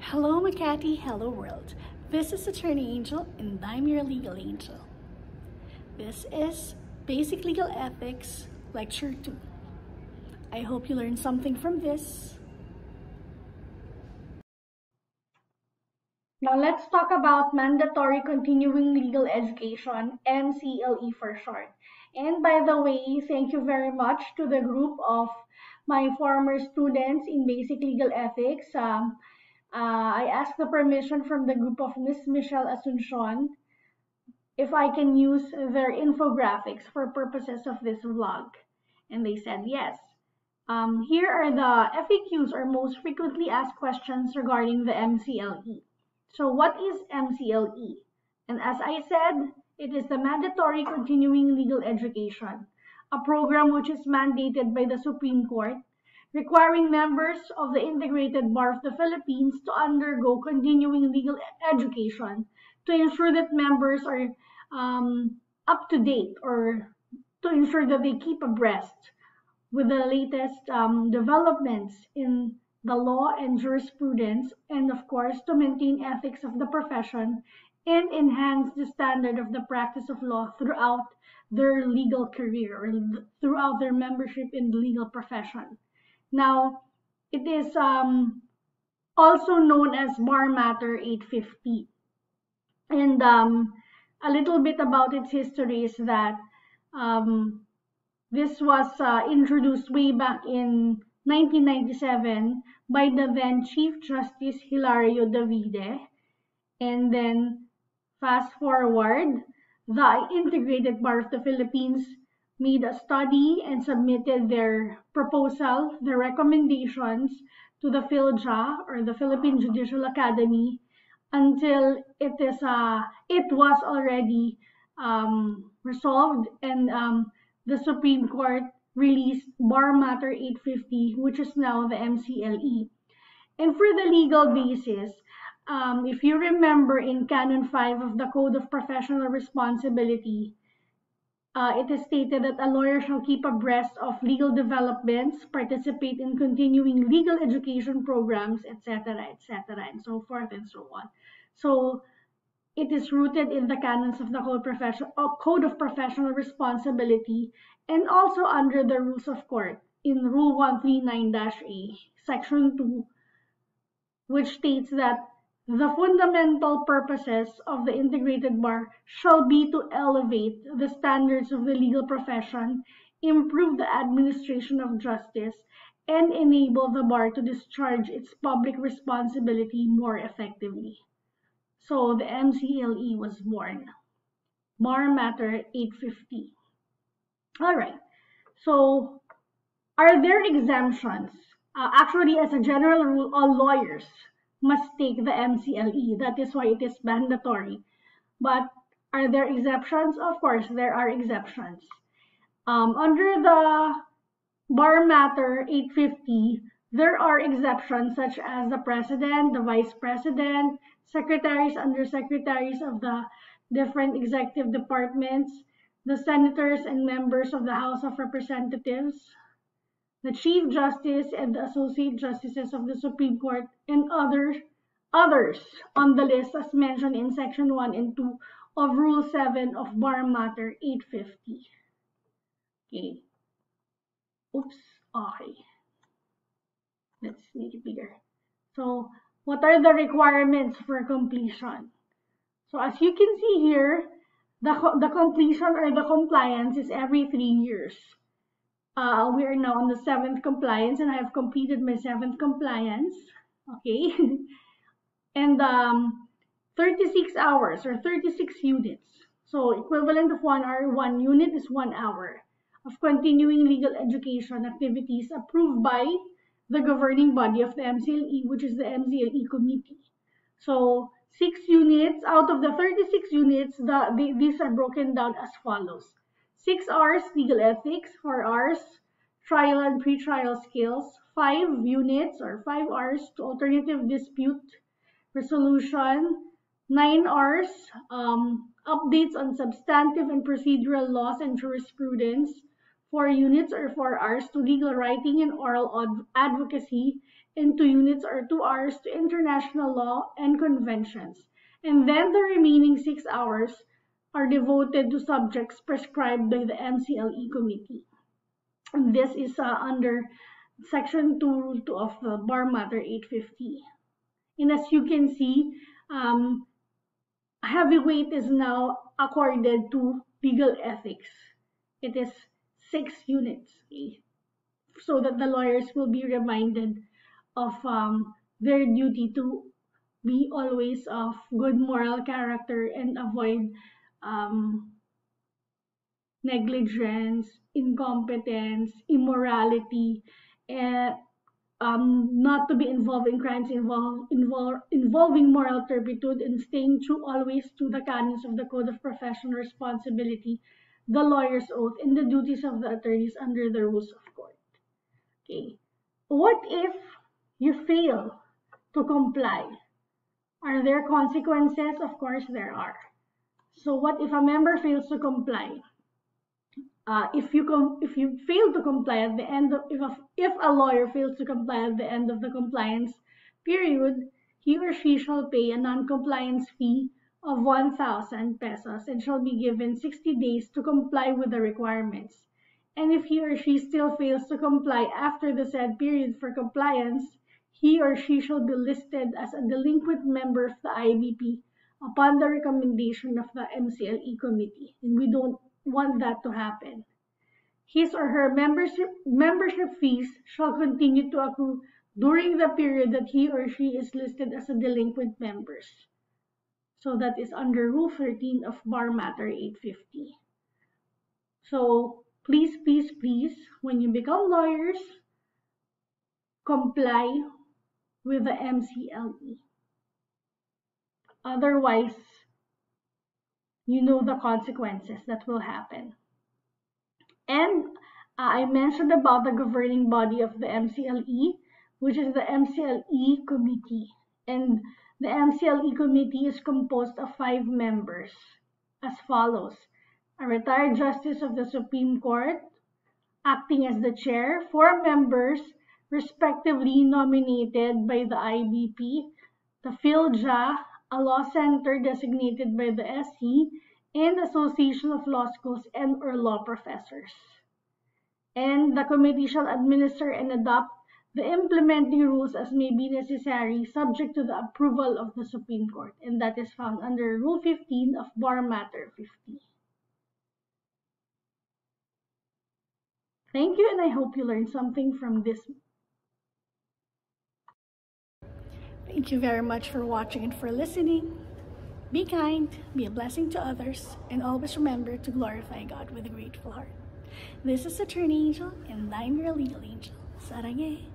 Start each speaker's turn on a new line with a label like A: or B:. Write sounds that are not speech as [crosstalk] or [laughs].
A: Hello, Makati. Hello, world. This is Attorney Angel, and I'm your legal angel. This is Basic Legal Ethics Lecture 2. I hope you learned something from this. Now let's talk about Mandatory Continuing Legal Education, MCLE for short. And by the way, thank you very much to the group of my former students in Basic Legal Ethics. Um, uh, I asked the permission from the group of Miss Michelle Asuncion if I can use their infographics for purposes of this vlog. And they said yes. Um, here are the FAQs or most frequently asked questions regarding the MCLE. So what is MCLE? And as I said, it is the Mandatory Continuing Legal Education, a program which is mandated by the Supreme Court, requiring members of the Integrated Bar of the Philippines to undergo continuing legal education to ensure that members are um, up to date or to ensure that they keep abreast with the latest um, developments in the law and jurisprudence, and of course, to maintain ethics of the profession and enhance the standard of the practice of law throughout their legal career or throughout their membership in the legal profession. Now, it is um, also known as Bar Matter 850. And um, a little bit about its history is that um, this was uh, introduced way back in 1997 by the then Chief Justice Hilario Davide. And then fast forward, the Integrated Bar of the Philippines made a study and submitted their proposal, their recommendations to the PhilJA or the Philippine Judicial Academy until it is uh, it was already um, resolved and um, the Supreme Court released Bar Matter 850, which is now the MCLE. And for the legal basis, um, if you remember in Canon 5 of the Code of Professional Responsibility, uh, it is stated that a lawyer shall keep abreast of legal developments, participate in continuing legal education programs, etc., etc., and so forth and so on. So it is rooted in the canons of the Code, Profession, uh, Code of Professional Responsibility and also under the rules of court in Rule 139-A, Section 2, which states that the fundamental purposes of the integrated bar shall be to elevate the standards of the legal profession, improve the administration of justice, and enable the bar to discharge its public responsibility more effectively. So the MCLE was born. Bar Matter 850. All right. So, are there exemptions? Uh, actually, as a general rule, all lawyers must take the MCLE. That is why it is mandatory. But are there exceptions? Of course, there are exceptions. Um, under the Bar Matter 850, there are exceptions such as the president, the vice president, secretaries, undersecretaries of the different executive departments, the senators and members of the House of Representatives, the Chief Justice and the Associate Justices of the Supreme Court, and others, others on the list as mentioned in Section 1 and 2 of Rule 7 of Bar Matter 850. Okay. Oops. Okay. Let's make it bigger. So, what are the requirements for completion? So, as you can see here, the, the completion or the compliance is every three years. Uh, we are now on the seventh compliance and I have completed my seventh compliance. Okay. [laughs] and um, 36 hours or 36 units. So equivalent of one hour, one unit is one hour of continuing legal education activities approved by the governing body of the MCLE, which is the MCLE committee. So six units out of the 36 units the, the, these are broken down as follows six hours legal ethics four hours trial and pretrial skills five units or five hours to alternative dispute resolution nine hours um, updates on substantive and procedural laws and jurisprudence 4 units or 4 hours to legal writing and oral advocacy, and 2 units or 2 hours to international law and conventions. And then the remaining 6 hours are devoted to subjects prescribed by the MCLE committee. And this is uh, under Section 2, Rule 2 of the Bar Matter 850. And as you can see, um, heavyweight is now accorded to legal ethics. It is six units, okay? so that the lawyers will be reminded of um, their duty to be always of good moral character and avoid um, negligence, incompetence, immorality, and um, not to be involved in crimes involve, involve, involving moral turpitude and staying true always to the canons of the Code of Professional Responsibility, the lawyer's oath, and the duties of the attorneys under the rules of court. Okay. What if you fail to comply? Are there consequences? Of course there are. So what if a member fails to comply? uh, if you if you fail to comply at the end of if a, if a lawyer fails to comply at the end of the compliance period, he or she shall pay a non-compliance fee of 1,000 pesos and shall be given 60 days to comply with the requirements. And if he or she still fails to comply after the said period for compliance, he or she shall be listed as a delinquent member of the IBP upon the recommendation of the MCLE committee. And we don't want that to happen. His or her membership, membership fees shall continue to accrue during the period that he or she is listed as a delinquent members. So that is under Rule 13 of Bar Matter 850. So please, please, please, when you become lawyers, comply with the MCLE. Otherwise, you know the consequences that will happen. And uh, I mentioned about the governing body of the MCLE, which is the MCLE committee. And the MCLE committee is composed of five members as follows. A retired justice of the Supreme Court, acting as the chair, four members respectively nominated by the IBP, the PhilJA, a law center designated by the SC, and Association of Law Schools and or law professors. And the committee shall administer and adopt the implementing rules as may be necessary, subject to the approval of the Supreme Court, and that is found under Rule 15 of Bar Matter 50. Thank you, and I hope you learned something from this Thank you very much for watching and for listening. Be kind, be a blessing to others, and always remember to glorify God with a grateful heart. This is Attorney Angel, and I'm your legal angel. Sarangye.